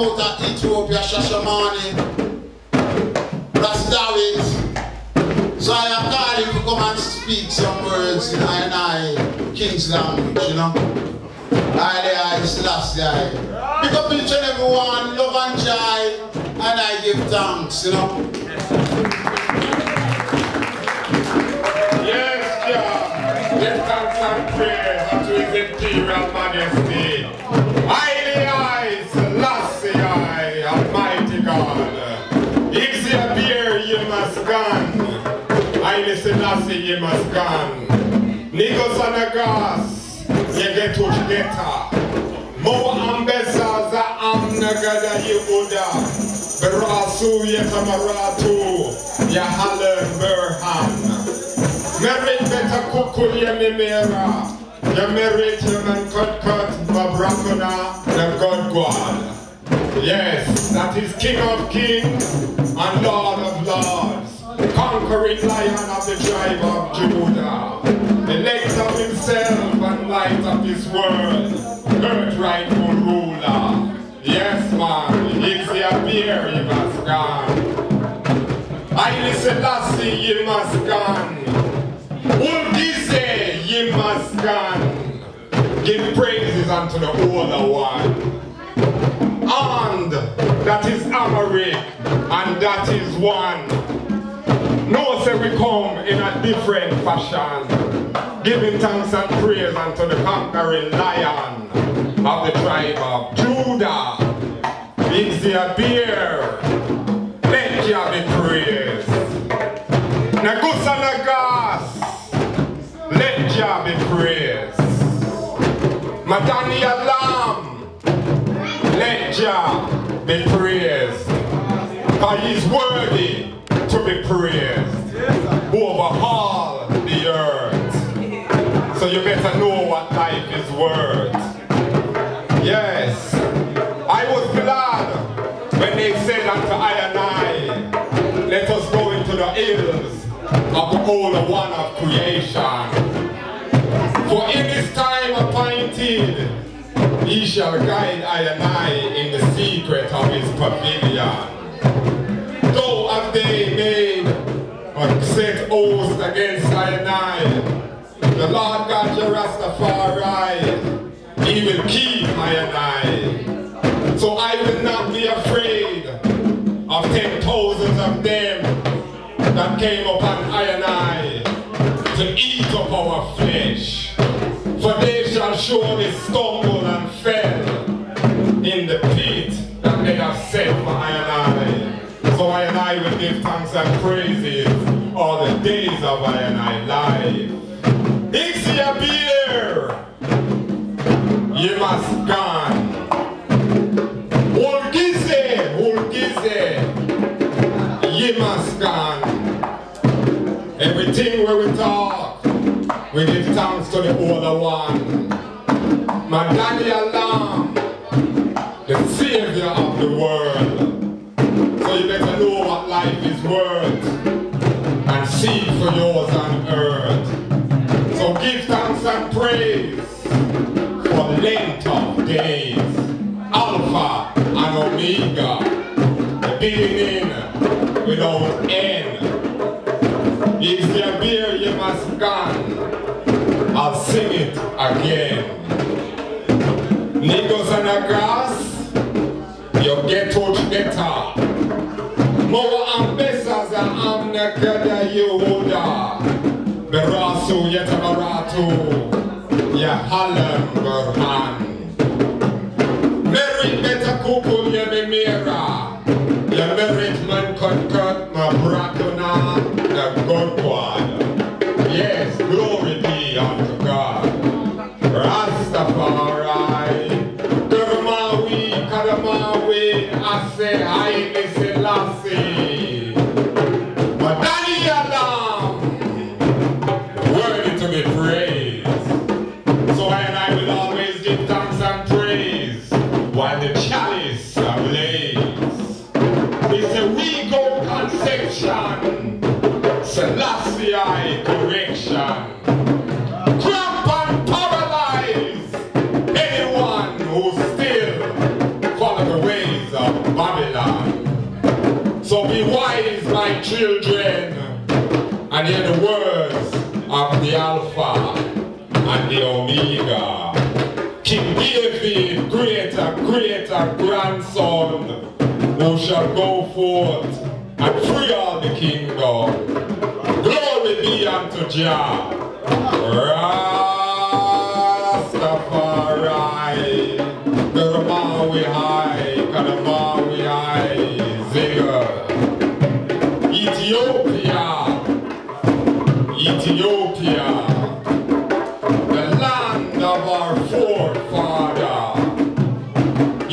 of Ethiopia, Shashamane, that's. So I am calling to come and speak some words in I and I King's language, you know. I the I Selassie I. Pick up each and every one, love and joy, and I give thanks, you know. Yes, Jah. Give thanks and praise unto his imperial majesty. You must gone. Niggas on the grass, you get what you get. Mo ambessa za amnagada yehuda. Berasu yetamaratu, yahaler berhan. Merit better kukul ya mimera. Ya merit ya mabrakuna the God God. Yes, that is King of Kings and Lord of Lords. Conquering lion of the tribe of Judah. The legs of himself and light of this world. Earth rightful ruler. Yes, man, it's the beer you must gone. I listen, Lassie, you must gone. Ulgize, ye must gone. Give praises unto the older one. And that is Amharic, and that is one. No, say we come in a different fashion, giving thanks and praise unto the conquering lion of the tribe of Judah. It's the beer. Let you be praised. Nagusa Nagas. Let Jah be praised. Madani Alam. Let Jah be praised. For he's worthy to be praised. All the earth. So you better know what life is worth. Yes. I was glad when they said unto I and I, let us go into the hills of the Holy One of creation. For in this time appointed, he shall guide I and I in the secret of his pavilion. They made a set oath against I and I, the Lord God your Rastafari, he will keep I and I. So I will not be afraid of ten thousands of them that came upon I and I to eat up our flesh. For they shall surely stumble I will give thanks and praises all the days of I and I life. Ixia beer, you must gone. Ulgize, ye must gone. Everything where we talk, we give thanks to the older one. Life is worth and see for yours on earth. So give thanks and praise for length of days. Alpha and Omega, the beginning without end. Is there beer you must gone? I'll sing it again. Halam berhan. Merit man cut cut ma brakuna of Babylon. So be wise, my children, and hear the words of the Alpha and the Omega. King David, greater, greater grandson, who shall go forth and free all the kingdom. Glory be unto Jah. Right.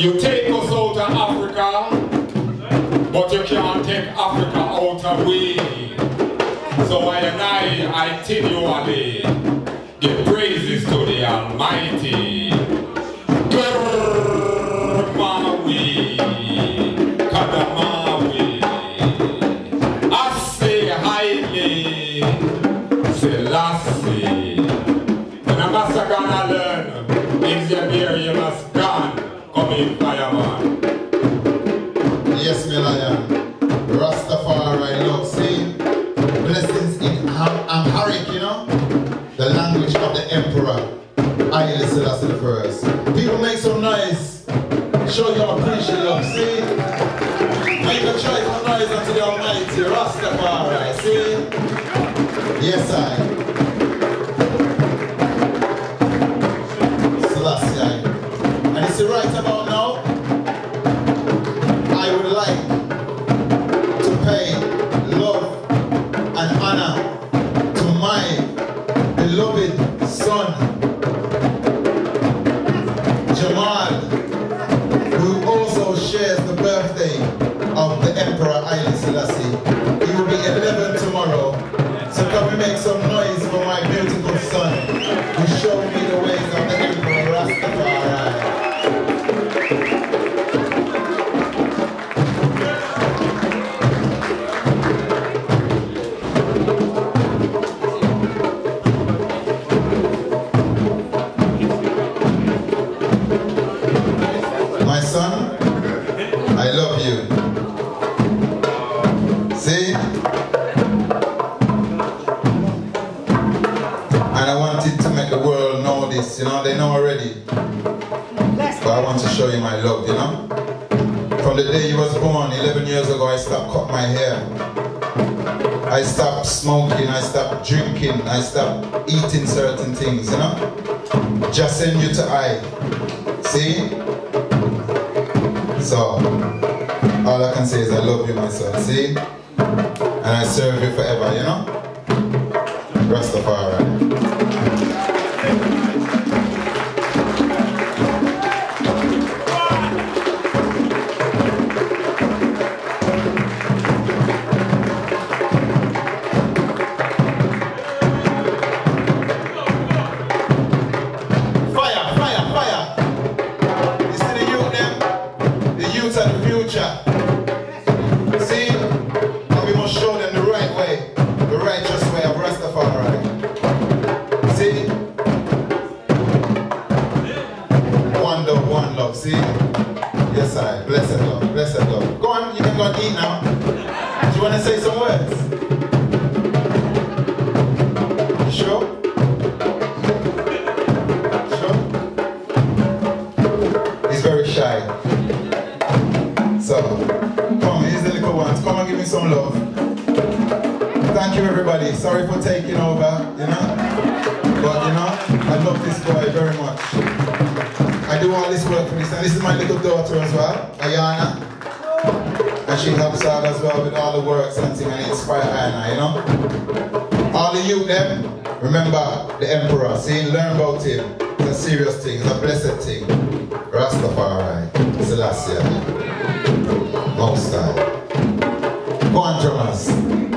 You take us out of Africa, but you can't take Africa out of we. So I and I, I continually give praises to the Almighty. Gurmawi, Kadamawi. Show your appreciation, look, see. Make a joyful noise unto the Almighty, Rastafari, see. Yes, I. my love, you know? From the day you was born, 11 years ago, I stopped cut my hair. I stopped smoking, I stopped drinking, I stopped eating certain things, you know? Just send you to I. See? So, all I can say is I love you, my son, see? And I serve you forever, you know? Rastafari. See? One love, one love, see? Yes, I. Blessed love, blessed love. Go on, you can go and eat now. Do you want to say some words? Sure? Sure? He's very shy. So, come, here's the little ones. Come and give me some love. Thank you, everybody. Sorry for taking over, you know. You boy very much. I do all this work for this. And this is my little daughter as well, Ayana. And she helps out as well with all the works and things and inspire Ayana, you know. All the youth them, remember the emperor. See, learn about him. It's a serious thing, it's a blessed thing. Rastafari, Selassie, Most High. Go on, drummers.